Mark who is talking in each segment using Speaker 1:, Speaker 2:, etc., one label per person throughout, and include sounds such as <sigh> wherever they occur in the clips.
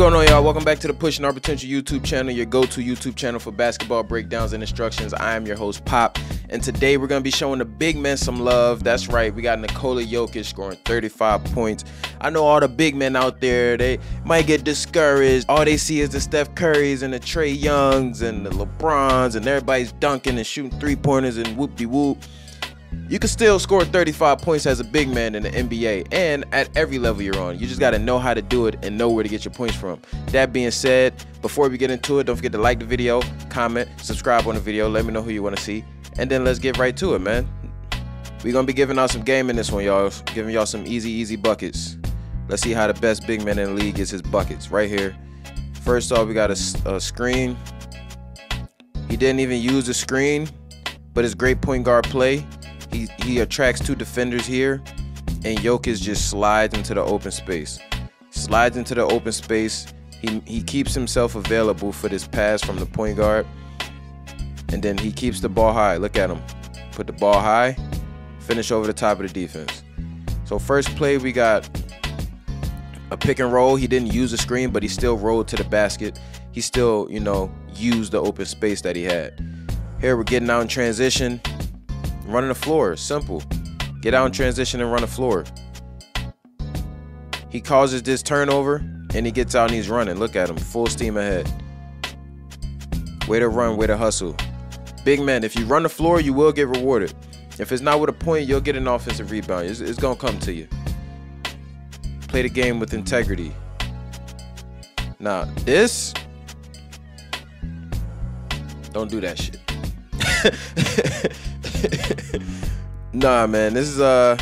Speaker 1: going on, y'all? Welcome back to the Pushing Our Potential YouTube channel, your go-to YouTube channel for basketball breakdowns and instructions. I am your host, Pop, and today we're going to be showing the big men some love. That's right, we got Nikola Jokic scoring 35 points. I know all the big men out there, they might get discouraged. All they see is the Steph Currys and the Trey Youngs and the LeBrons, and everybody's dunking and shooting three-pointers and whoop-de-whoop. -whoop. You can still score 35 points as a big man in the NBA and at every level you're on. You just got to know how to do it and know where to get your points from. That being said, before we get into it, don't forget to like the video, comment, subscribe on the video, let me know who you want to see, and then let's get right to it, man. We're going to be giving out some game in this one, y'all. Giving y'all some easy, easy buckets. Let's see how the best big man in the league gets his buckets right here. First off, we got a, a screen. He didn't even use the screen, but his great point guard play he, he attracts two defenders here, and Jokic just slides into the open space. Slides into the open space. He, he keeps himself available for this pass from the point guard. And then he keeps the ball high. Look at him. Put the ball high. Finish over the top of the defense. So first play, we got a pick and roll. He didn't use the screen, but he still rolled to the basket. He still, you know, used the open space that he had. Here we're getting out in transition running the floor. Simple. Get out in transition and run the floor. He causes this turnover and he gets out and he's running. Look at him. Full steam ahead. Way to run, way to hustle. Big man, if you run the floor, you will get rewarded. If it's not with a point, you'll get an offensive rebound. It's, it's going to come to you. Play the game with integrity. Now, this, don't do that shit. <laughs> nah, man, this is uh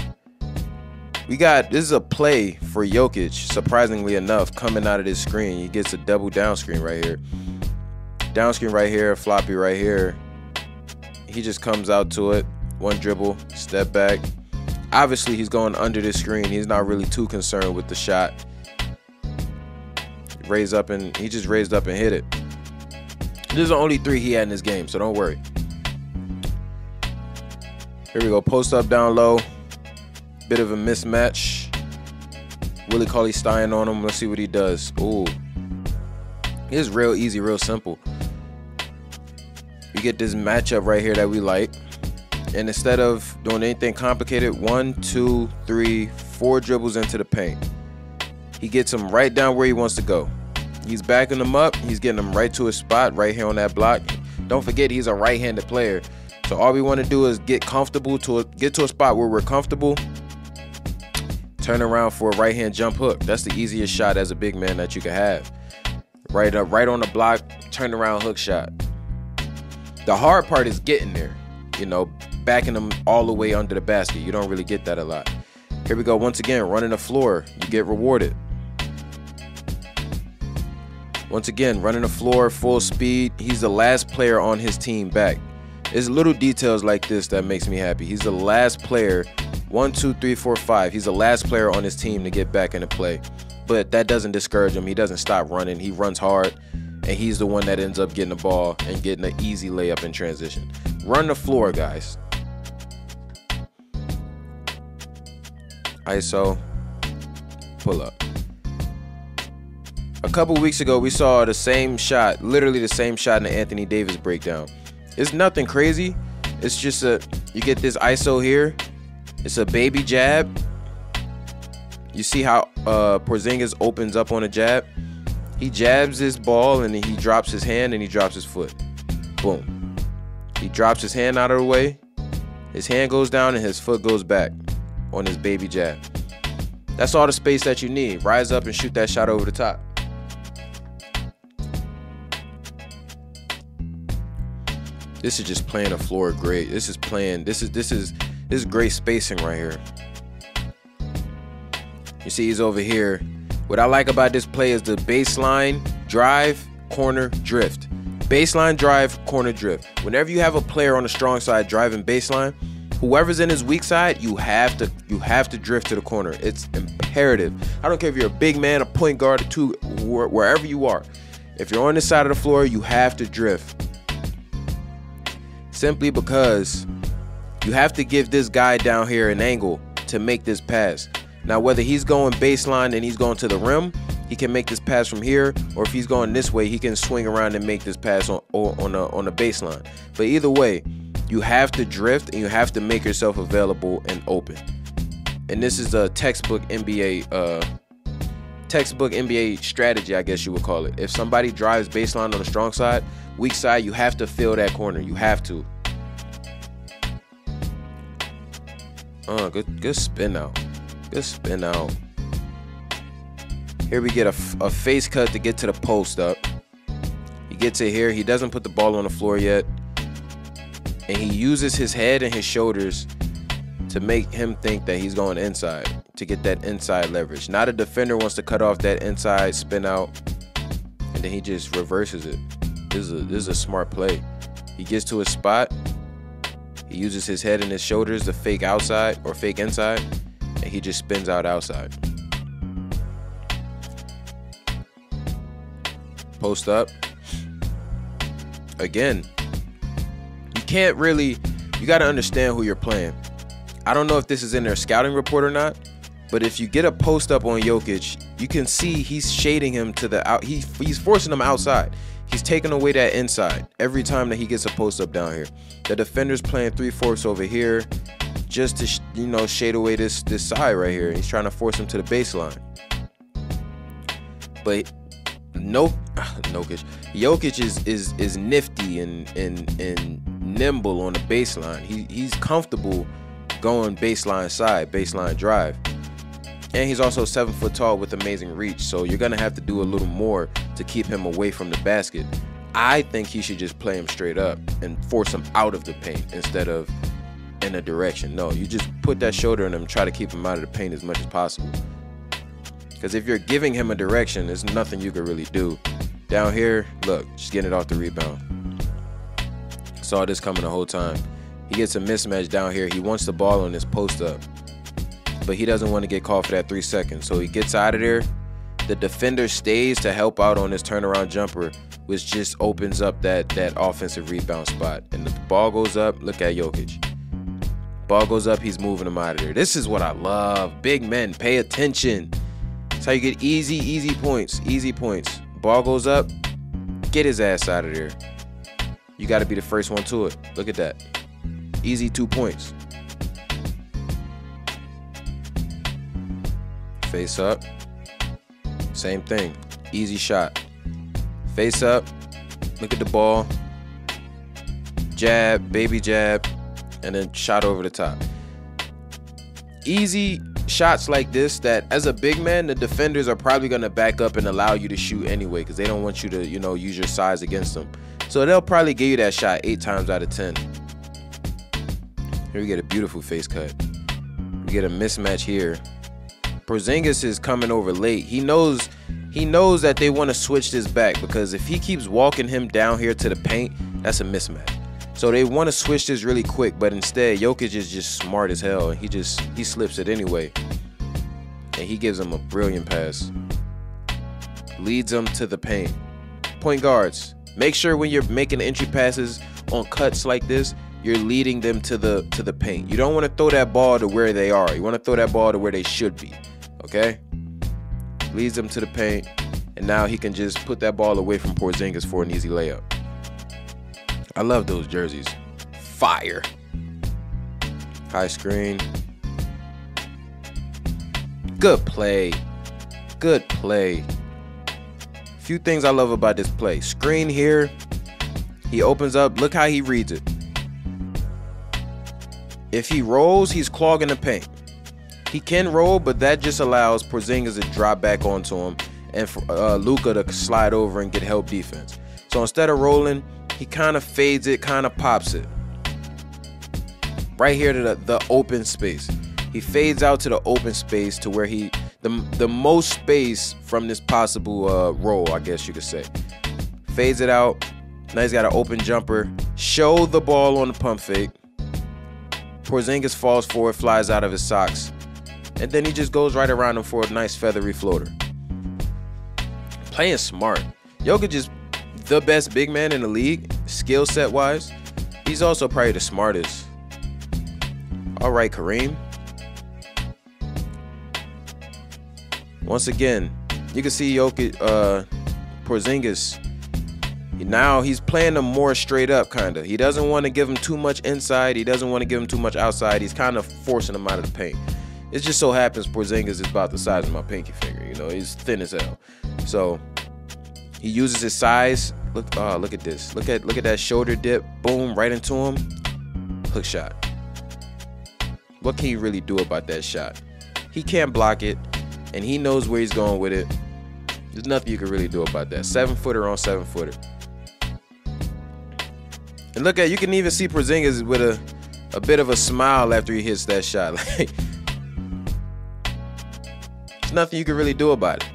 Speaker 1: we got this is a play for Jokic, surprisingly enough, coming out of this screen. He gets a double down screen right here. Down screen right here, floppy right here. He just comes out to it. One dribble, step back. Obviously, he's going under the screen. He's not really too concerned with the shot. Raise up and he just raised up and hit it. This is the only three he had in this game, so don't worry. Here we go. Post up down low. Bit of a mismatch. Willie Cauley Stein on him. Let's see what he does. Ooh. It's real easy, real simple. We get this matchup right here that we like. And instead of doing anything complicated, one, two, three, four dribbles into the paint. He gets him right down where he wants to go. He's backing him up. He's getting him right to his spot right here on that block. Don't forget, he's a right-handed player. So all we want to do is get comfortable to a, get to a spot where we're comfortable. Turn around for a right hand jump hook. That's the easiest shot as a big man that you can have. Right up, right on the block, turn around hook shot. The hard part is getting there. You know, backing them all the way under the basket. You don't really get that a lot. Here we go. Once again, running the floor. You get rewarded. Once again, running the floor full speed. He's the last player on his team back. It's little details like this that makes me happy. He's the last player, one, two, three, four, five. He's the last player on his team to get back into play. But that doesn't discourage him. He doesn't stop running. He runs hard, and he's the one that ends up getting the ball and getting an easy layup in transition. Run the floor, guys. ISO, pull up. A couple weeks ago, we saw the same shot, literally the same shot in the Anthony Davis breakdown. It's nothing crazy. It's just a you get this ISO here. It's a baby jab. You see how uh, Porzingis opens up on a jab. He jabs this ball and he drops his hand and he drops his foot. Boom. He drops his hand out of the way. His hand goes down and his foot goes back on his baby jab. That's all the space that you need. Rise up and shoot that shot over the top. This is just playing the floor great. This is playing. This is this is this is great spacing right here. You see, he's over here. What I like about this play is the baseline drive, corner, drift. Baseline drive, corner drift. Whenever you have a player on the strong side driving baseline, whoever's in his weak side, you have to you have to drift to the corner. It's imperative. I don't care if you're a big man, a point guard, a two, wherever you are. If you're on this side of the floor, you have to drift simply because you have to give this guy down here an angle to make this pass. Now, whether he's going baseline and he's going to the rim, he can make this pass from here, or if he's going this way, he can swing around and make this pass on on a on a baseline. But either way, you have to drift and you have to make yourself available and open. And this is a textbook NBA uh, textbook NBA strategy, I guess you would call it. If somebody drives baseline on the strong side, weak side, you have to fill that corner. You have to. Uh, good, good spin out. Good spin out. Here we get a, a face cut to get to the post up. He gets it here. He doesn't put the ball on the floor yet. And he uses his head and his shoulders to make him think that he's going inside to get that inside leverage. Now the defender wants to cut off that inside spin out, and then he just reverses it. This is a, this is a smart play. He gets to a spot. He uses his head and his shoulders to fake outside or fake inside, and he just spins out outside. Post up. Again, you can't really, you got to understand who you're playing. I don't know if this is in their scouting report or not, but if you get a post up on Jokic, you can see he's shading him to the out. He, he's forcing him outside. He's taking away that inside every time that he gets a post up down here. The defender's playing three fourths over here just to you know shade away this this side right here. He's trying to force him to the baseline. But no, <sighs> Jokic, Jokic is is is nifty and and and nimble on the baseline. He he's comfortable going baseline side, baseline drive. And he's also seven foot tall with amazing reach. So you're gonna have to do a little more to keep him away from the basket. I think he should just play him straight up and force him out of the paint instead of in a direction. No, you just put that shoulder in him, try to keep him out of the paint as much as possible. Because if you're giving him a direction, there's nothing you can really do. Down here, look, just getting it off the rebound. Saw this coming the whole time. He gets a mismatch down here. He wants the ball on his post up, but he doesn't want to get called for that three seconds. So he gets out of there. The defender stays to help out on his turnaround jumper, which just opens up that that offensive rebound spot. And the ball goes up. Look at Jokic. Ball goes up. He's moving him out of there. This is what I love. Big men, pay attention. That's how you get easy, easy points. Easy points. Ball goes up. Get his ass out of there. You got to be the first one to it. Look at that. Easy two points. Face up. Same thing. Easy shot. Face up. Look at the ball. Jab, baby jab, and then shot over the top. Easy shots like this that as a big man, the defenders are probably going to back up and allow you to shoot anyway because they don't want you to, you know, use your size against them. So they'll probably give you that shot eight times out of 10. Here we get a beautiful face cut. We get a mismatch here. Porzingis is coming over late. He knows he knows that they want to switch this back because if he keeps walking him down here to the paint, that's a mismatch. So they want to switch this really quick, but instead Jokic is just smart as hell. He just he slips it anyway. And he gives him a brilliant pass. Leads them to the paint. Point guards, make sure when you're making entry passes on cuts like this, you're leading them to the to the paint. You don't want to throw that ball to where they are. You want to throw that ball to where they should be. Okay? Leads him to the paint, and now he can just put that ball away from Porzingis for an easy layup. I love those jerseys. Fire. High screen. Good play. Good play. Few things I love about this play. Screen here. He opens up. Look how he reads it. If he rolls, he's clogging the paint. He can roll, but that just allows Porzingis to drop back onto him and for uh, Luka to slide over and get help defense. So instead of rolling, he kind of fades it, kind of pops it. Right here to the, the open space. He fades out to the open space to where he the the most space from this possible uh, roll, I guess you could say. Fades it out. Now he's got an open jumper. Show the ball on the pump fake. Porzingis falls forward, flies out of his socks, and then he just goes right around him for a nice feathery floater. Playing smart. Jokic is the best big man in the league, skill set wise. He's also probably the smartest. All right, Kareem. Once again, you can see Jokic, uh, Porzingis. Now he's playing them more straight up, kind of. He doesn't want to give him too much inside. He doesn't want to give him too much outside. He's kind of forcing him out of the paint. It just so happens Porzingis is about the size of my pinky finger. You know, he's thin as hell. So he uses his size. Look, uh, look at this. Look at look at that shoulder dip. Boom, right into him. Hook shot. What can you really do about that shot? He can't block it, and he knows where he's going with it. There's nothing you can really do about that. Seven footer on seven footer. And look at you can even see Porzingis with a a bit of a smile after he hits that shot. <laughs> Like there's nothing you can really do about it.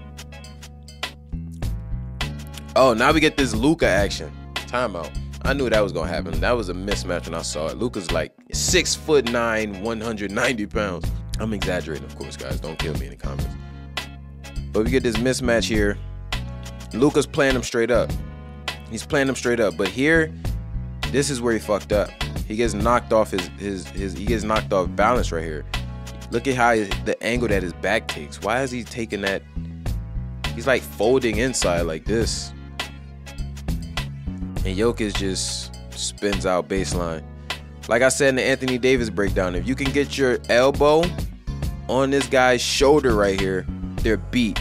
Speaker 1: Oh, now we get this Luka action. Timeout. I knew that was gonna happen. That was a mismatch when I saw it. Luka's like six foot nine, 190 pounds. I'm exaggerating, of course, guys. Don't kill me in the comments. But we get this mismatch here. Luka's playing him straight up. He's playing him straight up. But here, this is where he fucked up. He gets knocked off his his his. He gets knocked off balance right here. Look at how the angle that his back takes. Why is he taking that? He's like folding inside like this. And Jokic just spins out baseline. Like I said in the Anthony Davis breakdown, if you can get your elbow on this guy's shoulder right here, they're beat.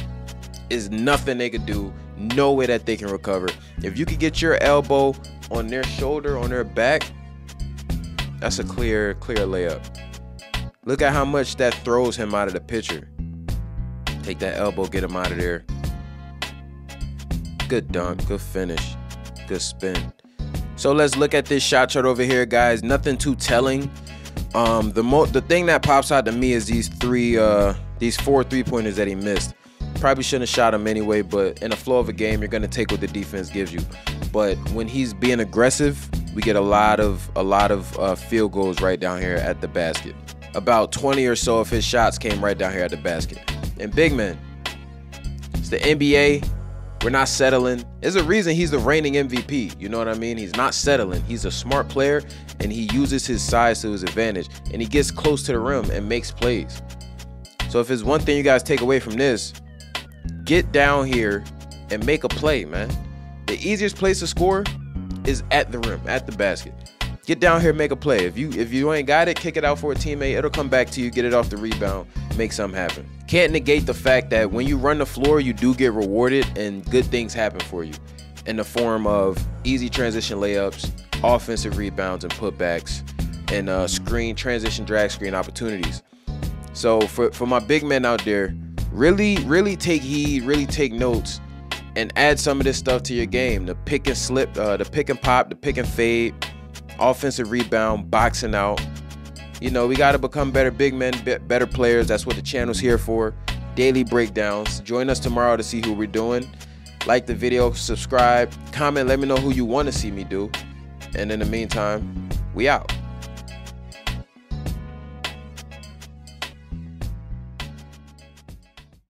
Speaker 1: Is nothing they could do. No way that they can recover. If you could get your elbow on their shoulder, on their back, that's a clear, clear layup. Look at how much that throws him out of the picture. Take that elbow, get him out of there. Good dunk, good finish, good spin. So let's look at this shot chart over here, guys. Nothing too telling. Um, the mo the thing that pops out to me is these three, uh, these four three pointers that he missed. Probably shouldn't have shot him anyway, but in the flow of a game, you're gonna take what the defense gives you. But when he's being aggressive, we get a lot of a lot of uh, field goals right down here at the basket. About 20 or so of his shots came right down here at the basket. And big man, it's the NBA. We're not settling. There's a reason he's the reigning MVP. You know what I mean? He's not settling. He's a smart player and he uses his size to his advantage and he gets close to the rim and makes plays. So if it's one thing you guys take away from this, get down here and make a play, man. The easiest place to score is at the rim, at the basket. Get down here, make a play. If you if you ain't got it, kick it out for a teammate. It'll come back to you. Get it off the rebound, make something happen. Can't negate the fact that when you run the floor, you do get rewarded and good things happen for you in the form of easy transition layups, offensive rebounds and putbacks, and uh, screen transition drag screen opportunities. So for for my big men out there, really really take heed, really take notes, and add some of this stuff to your game. The pick and slip, uh, the pick and pop, the pick and fade offensive rebound, boxing out. You know, we got to become better big men, better players. That's what the channel's here for. Daily breakdowns. Join us tomorrow to see who we're doing. Like the video, subscribe, comment, let me know who you want to see me do. And in the meantime, we out.